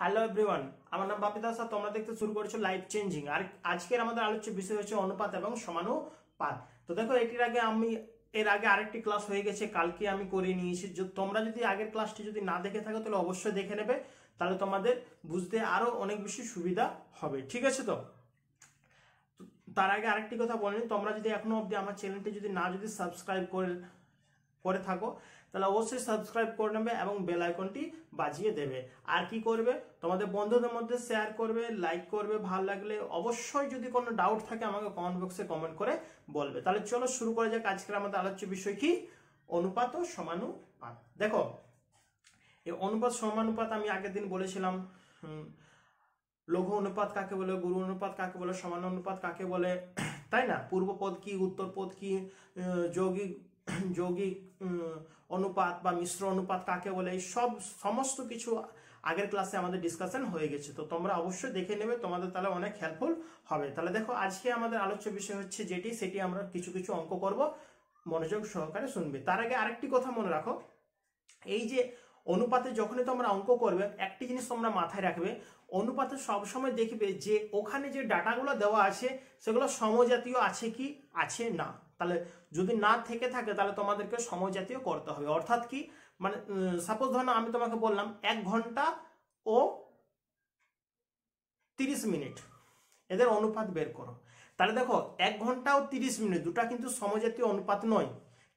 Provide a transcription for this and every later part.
Hello everyone আমার নাম বাপি দাস আর তোমরা দেখতে শুরু করেছ লাইফ চেঞ্জিং আর আজকের আমাদের আলোচ্য বিষয় হচ্ছে অনুপাত এবং সমানুপাত। তো দেখো, এটির আগে আমি, এর আগে আরেকটি ক্লাস হয়ে গেছে, কালকে আমি করে নিয়েছি। তোমরা যদি আগের ক্লাসটি যদি না দেখে থাকো, তাহলে অবশ্যই দেখে নেবে। তাহলে তোমাদের বুঝতে আরও অনেক বেশি সুবিধা হবে, ঠিক আছে তো? তার আগে আরেকটি কথা বলিনি তোমরা যদি এখনও অবধি আমার চ্যানেলটি যদি না যদি সাবস্ক্রাইব করে করে থাকো তাহলে অবশ্যই সাবস্ক্রাইব করে নেবে এবং বেল আইকনটি বাজিয়ে দেবে। আর কি করবে? তোমাদের বন্ধুদের মধ্যে শেয়ার করবে লাইক করবে, ভালো লাগলে অবশ্যই যদি কোনো ডাউট থাকে আমাকে কমেন্ট বক্সে কমেন্ট করে বলবে। তাহলে চলো শুরু করে যাক আজকের আমাদের আলোচ্য বিষয় কি? অনুপাত ও সমানুপাত। দেখো, এই অনুপাত, সমানুপাত আমি আগের দিন বলেছিলাম। লঘু অনুপাত কাকে বলে, গুরু অনুপাত কাকে বলে, সমান অনুপাত কাকে বলে, তাই না? পূর্ব পদ কি, উত্তর পদ কি যৌগিক যৌগিক অনুপাত বা মিশ্র অনুপাত কাকে বলে, এই সব সমস্ত কিছু আগের ক্লাসে আমাদের ডিসকাশন হয়ে গেছে। তো তোমরা অবশ্যই দেখে নেবে, তোমাদের তাহলে অনেক হেল্পফুল হবে। তাহলে দেখো, আজকে আমাদের আলোচ্য বিষয় হচ্ছে যেটি, সেটি আমরা কিছু কিছু অঙ্ক করব। মনোযোগ সহকারে শুনবে। তার আগে আরেকটি কথা মনে রাখো। এই যে অনুপাতে যখনই তোমরা অঙ্ক করবে, একটি জিনিস তোমরা মাথায় রাখবে, অনুপাতে সবসময় দেখবে যে ওখানে যে ডাটাগুলো দেওয়া আছে, সেগুলো সমজাতীয় আছে কি, আছে না। তাহলে যদি না থেকে থাকে, তাহলে তোমাদেরকে সময় জাতীয় করতে হবে। অর্থাৎ কি? মানে সাপোজ ধরো আমি তোমাকে বললাম, এক ঘণ্টা ও তিরিশ মিনিট এদের অনুপাত বের করো। তাহলে দেখো, এক ঘণ্টা ও তিরিশ মিনিট দুটা কিন্তু সমজাতীয় অনুপাত নয়।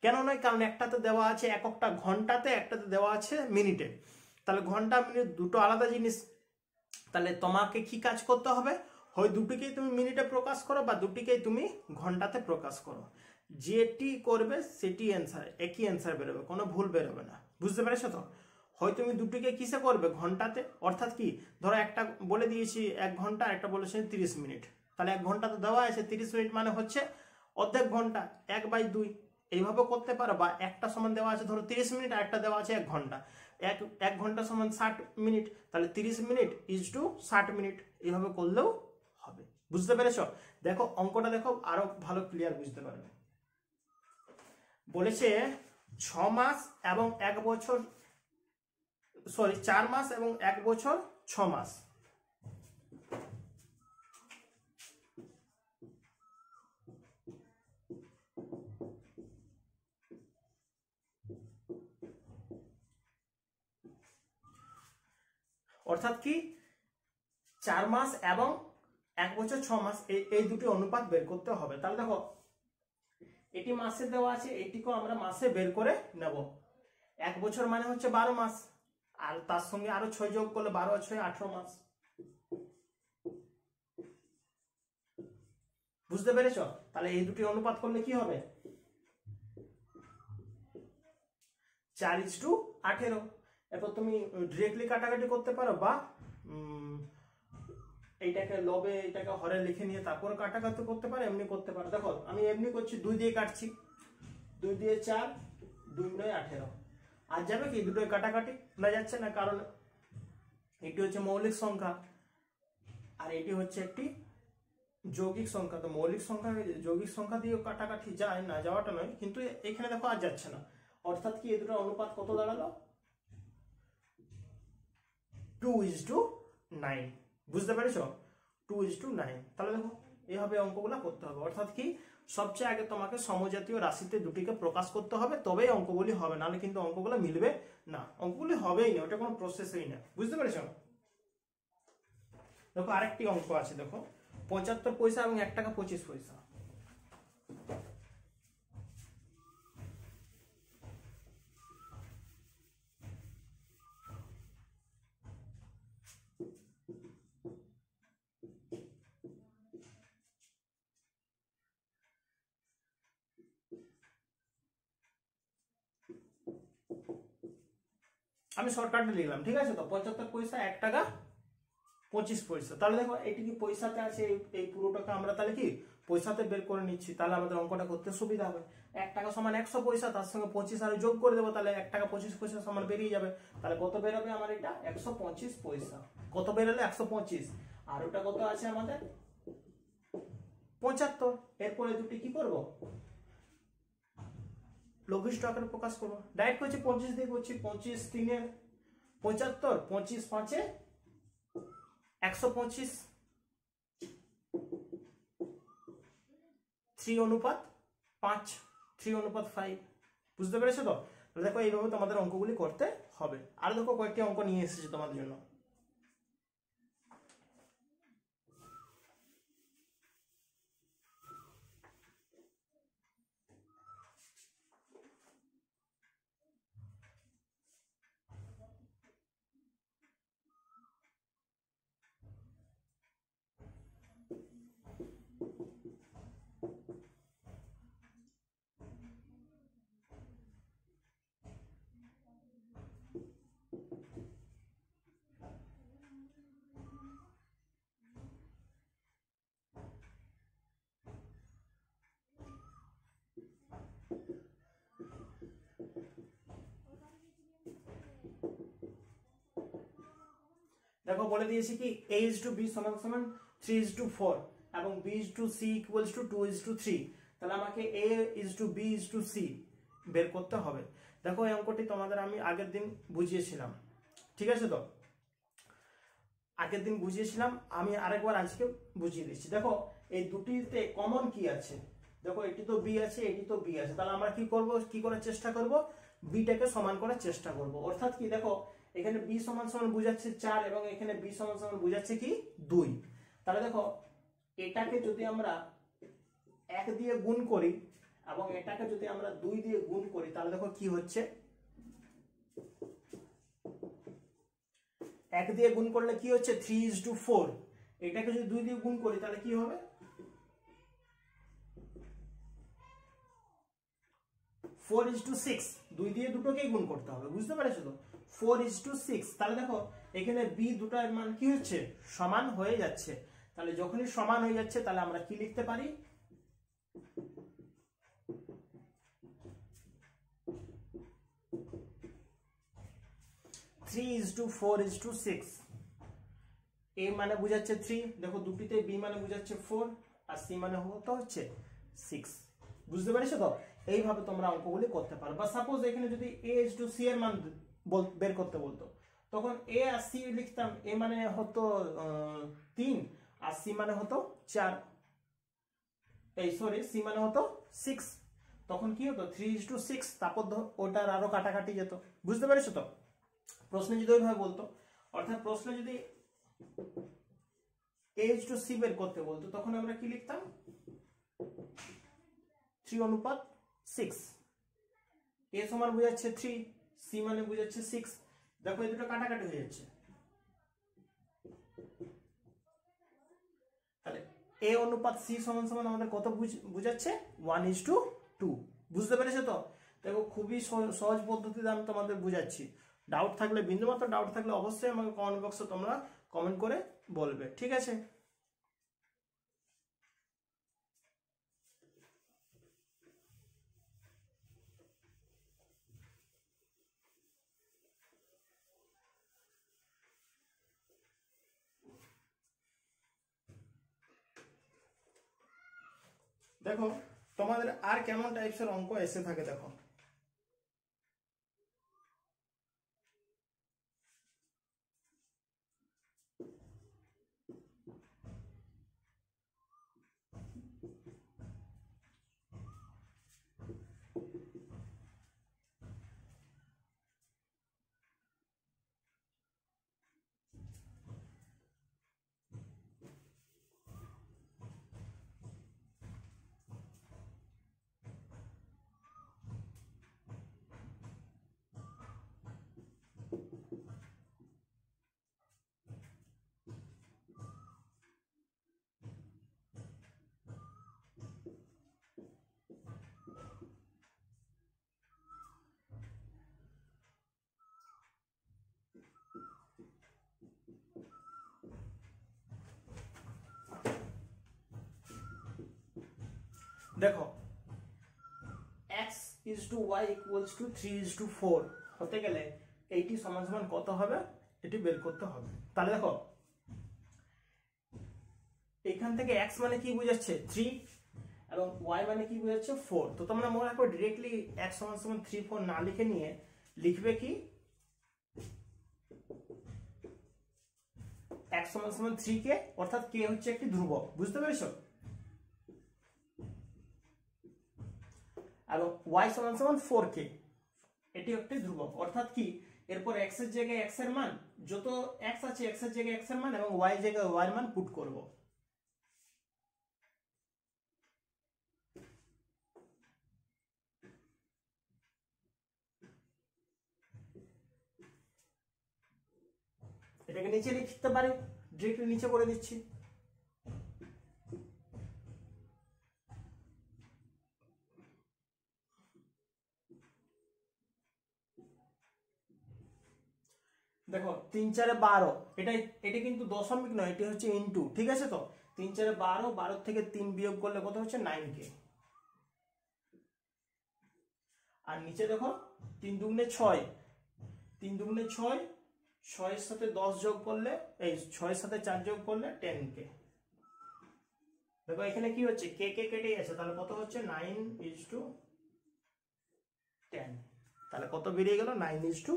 কেন নয়? কারণ একটাতে দেওয়া আছে এক একটা ঘন্টাতে, একটাতে দেওয়া আছে মিনিটে। তাহলে ঘণ্টা, মিনিট দুটো আলাদা জিনিস। তাহলে তোমাকে কি কাজ করতে হবে? হয় দুটিকেই তুমি মিনিটে প্রকাশ করো বা দুটিকেই তুমি ঘন্টাতে প্রকাশ করো। যেটি করবে সেটি অ্যান্সার একই অ্যান্সার বেরোবে, কোনো ভুল বেরোবে না। বুঝতে পেরেছ তো? হয় তুমি দুটিকে কিসে করবে? ঘন্টাতে? অর্থাৎ কি? ধরো একটা বলে দিয়েছি এক ঘণ্টা, একটা বলেছে তিরিশ মিনিট। তাহলে এক ঘন্টাতে দেওয়া আছে তিরিশ মিনিট মানে হচ্ছে অর্ধেক ঘণ্টা, এক বাই দুই। এইভাবে করতে পারো বা একটা সমান দেওয়া আছে ধরো তিরিশ মিনিট আর একটা দেওয়া আছে এক ঘণ্টা। এক এক ঘণ্টা সমান ষাট মিনিট, তাহলে তিরিশ মিনিট ইজ টু ষাট মিনিট। এইভাবে করলেও হবে। বুঝতে পেরেছ? দেখো, অঙ্কটা দেখো আরও ভালো ক্লিয়ার বুঝতে পারবে। বলেছে ছ মাস এবং এক বছর সরি চার মাস এবং এক বছর ছ মাস। অর্থাৎ কি? চার মাস এবং এক বছর ছ মাস এই দুটি অনুপাত বের করতে হবে। তাহলে দেখো এটি মাসে দেওয়া আছে, এটিকেও আমরা মাসে বের করে নেব। এক বছর মানে হচ্ছে বারো মাস, আর তার সঙ্গে আরও ছয় যোগ করলে বারো ছয়, আঠারো মাস। বুঝতে পেরেছ? তাহলে এই দুটি অনুপাত করলে কি হবে? চার ইস টু আঠেরো। এরপর তুমি ডিরেক্টলি কাটাকাটি করতে পারো বা এইটাকে লবে এটাকে হরে লিখে নিয়ে তারপর কাটাকাটি করতে পারে, এমনি করতে পারে। দেখো, আমি এমনি করছি, দুই দিয়ে কাটছি। দুই দিয়ে চার, দুই নয় আঠেরো। আর যাবে কি, দুটোই কাটাকাটি, না যাচ্ছে না, কারণ এটি হচ্ছে মৌলিক সংখ্যা। আর এটি হচ্ছে একটি যৌগিক সংখ্যা। তো মৌলিক সংখ্যা, যৌগিক সংখ্যা দিয়ে কাটাকাটি যায়, না যাওয়াটা নয়, কিন্তু এখানে দেখো আর যাচ্ছে না। অর্থাৎ কি, এই দুটো অনুপাত কত দাঁড়াল? টু ইজ টু নাইন বুঝতে পেরেছ? টু ইজ টু নাইন তাহলে দেখো এইভাবে অঙ্কগুলো করতে হবে। অর্থাৎ কি? সবচেয়ে আগে তোমাকে সমজাতীয় রাশিতে দুটিকে প্রকাশ করতে হবে, তবেই অঙ্কগুলি হবে। নাহলে কিন্তু অঙ্কগুলো মিলবে না। অঙ্কগুলি হবেই না, ওটা কোনো প্রসেসই না। বুঝতে পেরেছ? দেখো, আরেকটি অঙ্ক আছে, দেখো। পঁচাত্তর পয়সা এবং এক টাকা পঁচিশ পয়সা। আমি শর্টকাটে লিখলাম, ঠিক আছে তো? পঁচাত্তর পয়সা, এক টাকা, পঁচিশ পয়সা। তাহলে দেখো, এটি কি পয়সাতে আছে? এই- এই পুরোটাকে আমরা তাহলে কি পয়সাতে বের করে নিচ্ছি? তাহলে আমাদের অঙ্কটা করতে সুবিধা হবে। এক টাকা সমান একশো পয়সা, তার সঙ্গে পঁচিশ আরও যোগ করে দেবো, তাহলে এক টাকা পঁচিশ পয়সা সমান বেরিয়ে যাবে। তাহলে কত বেরোবে আমার এটা? একশো পঁচিশ পয়সা। কত বেরোলে? একশো পঁচিশ। আর ওটা কত আছে আমাদের? পঁচাত্তর। এরপরে দুটি কি করব? লঘিষ্ঠ আকারে প্রকাশ করব। ডাইরেক্ট করছি পঁচিশ দিয়ে করছি, পঁচিশ তিনে পঁচাত্তর, পঁচিশ পাঁচে একশো পঁচিশ। থ্রি অনুপাত পাঁচ থ্রি অনুপাত ফাইভ বুঝতে পেরেছ তো? দেখো এইভাবে তোমাদের অঙ্কগুলি করতে হবে। আর দেখো কয়েকটি অঙ্ক নিয়ে এসেছি তোমাদের জন্য। দেখো বলে দিয়েছি কি, a ইজ টু বি সমান সমান থ্রি ইজ টু ফোর এবং b is to C equals to two is to three তাহলে আমাকে a is to B is to C বের করতে হবে। দেখো এই অঙ্কটি তোমাদের আমি আগের দিন বুঝিয়েছিলাম। ঠিক আছে তো? আগের দিন বুঝিয়েছিলাম, আমি আরেকবার আজকে বুঝিয়ে দিচ্ছি। দেখো, এই দুটিতে কমন কি আছে? দেখো, এটি তো বি আছে, এটি তো বি আছে। তাহলে আমরা কি করব, কি করার চেষ্টা করব? বিটাকে সমান করার চেষ্টা করব। অর্থাৎ কি, দেখো এখানে বি সমান সমান বুঝাচ্ছে চার এবং এখানে বি সমান সমান বুঝাচ্ছে কি? দুই। তাহলে দেখো, এটাকে যদি আমরা এক দিয়ে গুণ করি এবং এটাকে যদি আমরা দুই দিয়ে গুণ করি, তাহলে দেখো কি হচ্ছে? এক দিয়ে গুণ করলে কি হচ্ছে? Three is to four. এটাকে যদি দুই দিয়ে গুণ করি, তাহলে কি হবে? Four is to six. দুই দিয়ে দুটোকেই গুণ করতে হবে, বুঝতে পেরেছ তো? Four is to six. তাহলে দেখো, এখানে বি দুটার মান কি হচ্ছে? সমান হয়ে যাচ্ছে। তাহলে যখনই সমান হয়ে যাচ্ছে, তাহলে আমরা কি লিখতে পারি? Three is to four is to six. এ মানে বুঝাচ্ছে থ্রি। দেখো, দুটিতে বি মানে বুঝাচ্ছে ফোর, আর সি মানে হতো হচ্ছে সিক্স। বুঝতে পেরেছ তো? এইভাবে তোমরা অঙ্কগুলি করতে পারো। বা সাপোজ এখানে যদি এ ইজ টু সি এর মান বের করতে বলতো। তখন এ আর সি লিখতাম, এ মানে হতো তিন, আর সি মানে হতো চার। এই সরি সি মানে হতো সিক্স তখন কি হতো? থ্রি ইজ টু সিক্স তারপর ওটার আরও কাটাকাটি যেত। বুঝতে পেরেছ তো? প্রশ্নে যদি ওইভাবে বলতো, অর্থাৎ প্রশ্নে যদি এইচ টু সি বের করতে বলতো, তখন আমরা কি লিখতাম? থ্রি অনুপাত সিক্স এ সমান বোঝাচ্ছে থ্রি সি মানে বুঝাচ্ছে সিক্স দেখো এই দুটো কাটাকাটি হয়ে যাচ্ছে। তাহলে এ অনুপাত সি সমান সমান আমাদের কত বুঝাচ্ছে? ওয়ান ইজ টু টু বুঝতে পেরেছ তো? দেখো খুবই সহজ পদ্ধতিতে আমি তোমাদের বুঝাচ্ছি। ডাউট থাকলে, বিন্দুমাত্র ডাউট থাকলে অবশ্যই আমাকে কমেন্ট বক্সে তোমরা কমেন্ট করে বলবে। ঠিক আছে? দেখো তোমাদের আর কেমন টাইপসের অঙ্ক এসে থাকে দেখো। দেখো x is to y equals to three is to four হতে গেলে এইটি সমান সমান কত হবে? এটি বের করতে হবে। তাহলে দেখো এখান থেকে x মানে কি বোঝাচ্ছে? থ্রি এবং y মানে কি বোঝাচ্ছে? ফোর তো তোমরা মনে রাখো ডিরেক্টলি x সমান সমান থ্রি ফোর না লিখে নিয়ে লিখবে কি? X সমান সমান থ্রি কে অর্থাৎ কে হচ্ছে একটি ধ্রুবক। বুঝতে পেরেছ? এবং ওয়াই সমান সমান ফোর কে এটি একটি ধ্রুবক। অর্থাৎ কি? এরপর এক্সের জায়গায় এক্সের মান, যত এক্স আছে এক্সের জায়গায় এক্সের মান এবং ওয়াই জায়গায় ওয়াই মান পুট করব। এটাকে নিচে লিখতে পারি ডিরেক্ট নিচে করে দিচ্ছি। দেখো, তিন চারে বারো, এটাই, এটা কিন্তু দশমিক নয়, এটি হচ্ছে ইনটু ঠিক আছে তো? তিন চারে বারো বারো থেকে তিন বিয়োগ করলে কত হচ্ছে? নাইন কে আর নিচে দেখো, তিন দুগুণে ছয়, তিন দুগুণে ছয়, ছয়ের সাথে দশ যোগ করলে, এই ছয়ের সাথে চার যোগ করলে টেন কে দেখো, এখানে কি হচ্ছে? কে কে কেটে গেছে তাহলে কত হচ্ছে? নাইন ইজ টু টেন তাহলে কত বেরিয়ে গেল? নাইন ইজ টু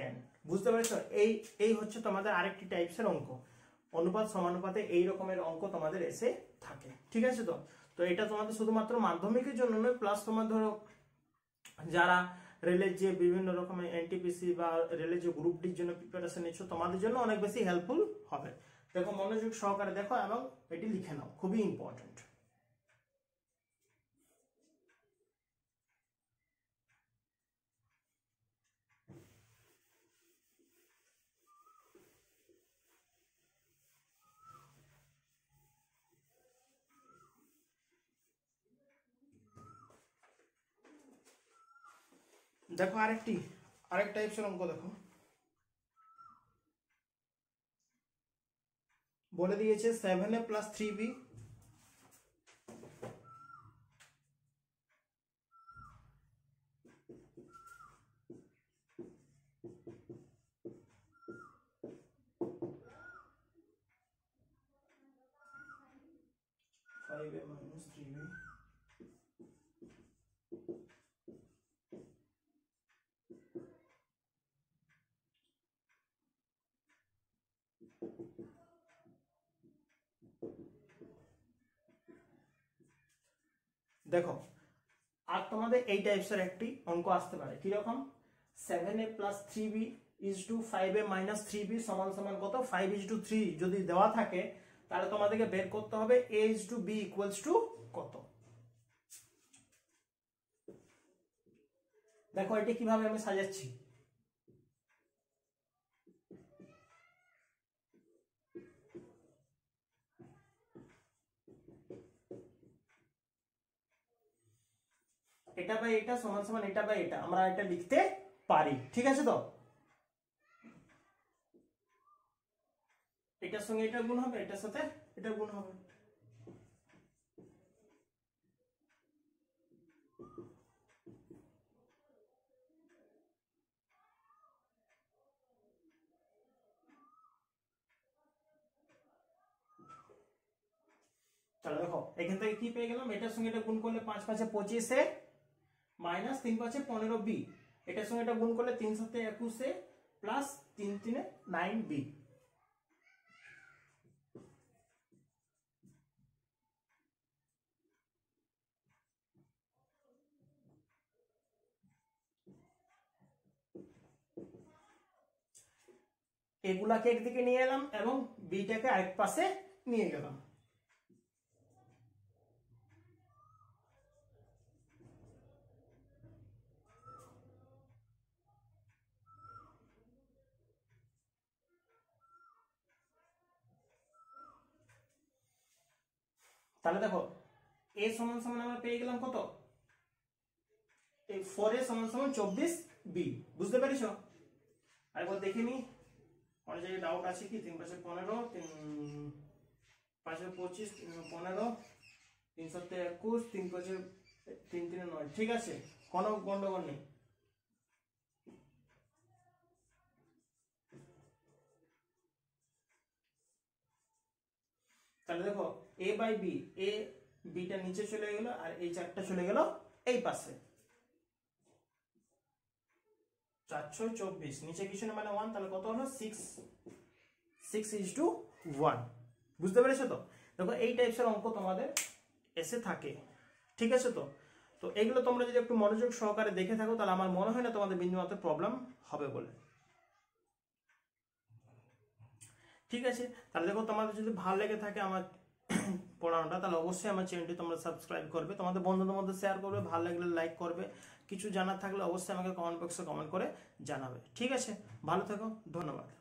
টেন বুঝতে পেরেছ? এই এই হচ্ছে তোমাদের আরেকটি টাইপসের অঙ্ক। অনুপাত, সমানুপাতে এই রকমের অঙ্ক তোমাদের এসে থাকে। ঠিক আছে তো? তো এটা তোমাদের শুধুমাত্র মাধ্যমিকের জন্য নয় প্লাস তোমার ধরো যারা রেলের যে বিভিন্ন রকমের এনটিপিসি বা রেলের যে গ্রুপ ডির জন্য প্রিপারেশন নিচ্ছ, তোমাদের জন্য অনেক বেশি হেল্পফুল হবে। দেখো, মনোযোগ সহকারে দেখো এবং এটি লিখে নাও। খুবই ইম্পর্টেন্ট দেখো আরেকটি আরেক টাইপসের অঙ্ক দেখো। বলে দিয়েছে seven A plus three B five A minus three B দেখো, আর তোমাদের এই টাইপসের একটি অঙ্ক আসতে পারে। কীরকম? Seven A plus three B is to five A minus three B সমান সমান কত? ফাইভ ইজ টু থ্রি যদি দেওয়া থাকে, তাহলে তোমাদেরকে বের করতে হবে A is to B equals to কত? দেখো, এটি কীভাবে আমি সাজাচ্ছি? এটা বাই এটা সমান সমান এটা বাই এটা, আমরা এটা লিখতে পারি, ঠিক আছে তো? এটার সঙ্গে এটা গুণ হবে, এটার সাথে এটা গুণ হবে। তাহলে দেখো, এখান থেকে কি পেয়ে গেলাম? এটার সঙ্গে এটা গুণ করলে পাঁচ পাঁচে পঁচিশে মাইনাস তিন পাঁচে পনেরো বি। এটার সঙ্গে এটা গুণ করলে তিন সাথে একুশে প্লাস তিন তিনে নাইন বি এগুলাকে একদিকে নিয়ে এলাম এবং বিটাকে আরেক পাশে নিয়ে গেলাম। তাহলে দেখো এ সমান সমান আমরা পেয়ে গেলাম কত? এই ফোর এ সমান সমান চব্বিশ বি বুঝতে পেরেছ? আরেকবার দেখে নি। অনেক জায়গায় ডাউট আছে কি? তিন পাশে পনেরো, তিন পাঁচে পঁচিশ পনেরো, তিন সাতে একুশ, তিন পাঁচে তিন, তিনে নয়। ঠিক আছে, কোনো গন্ডগোল নেই। তাহলে দেখো A by B A beta নিচে চলে গেল আর এই চারটা চলে গেল এই পাশে। চারশো চব্বিশ, নিচে কিছু না মানে ওয়ান তাহলে কত হলো? Six six is to one বুঝতে পেরেছ তো? দেখো এই টাইপসের অঙ্ক তোমাদের এসে থাকে। ঠিক আছে তো? তো এগুলো তোমরা যদি একটু মনোযোগ সহকারে দেখে থাকো, তাহলে আমার মনে হয় না তোমাদের বিন্দুমাত্র প্রবলেম হবে বলে। ঠিক আছে? তাহলে দেখো তোমাদের যদি ভালো লেগে থাকে, আমার পড়ানোটা, তাহলে অবশ্যই আমার চ্যানেলটি তোমরা সাবস্ক্রাইব করবে। তোমাদের বন্ধুদের মধ্যে শেয়ার করবে, ভালো লাগলে লাইক করবে। কিছু জানার থাকলে অবশ্যই আমাকে কমেন্ট বক্সে কমেন্ট করে জানাবে। ঠিক আছে? ভালো থেকো, ধন্যবাদ।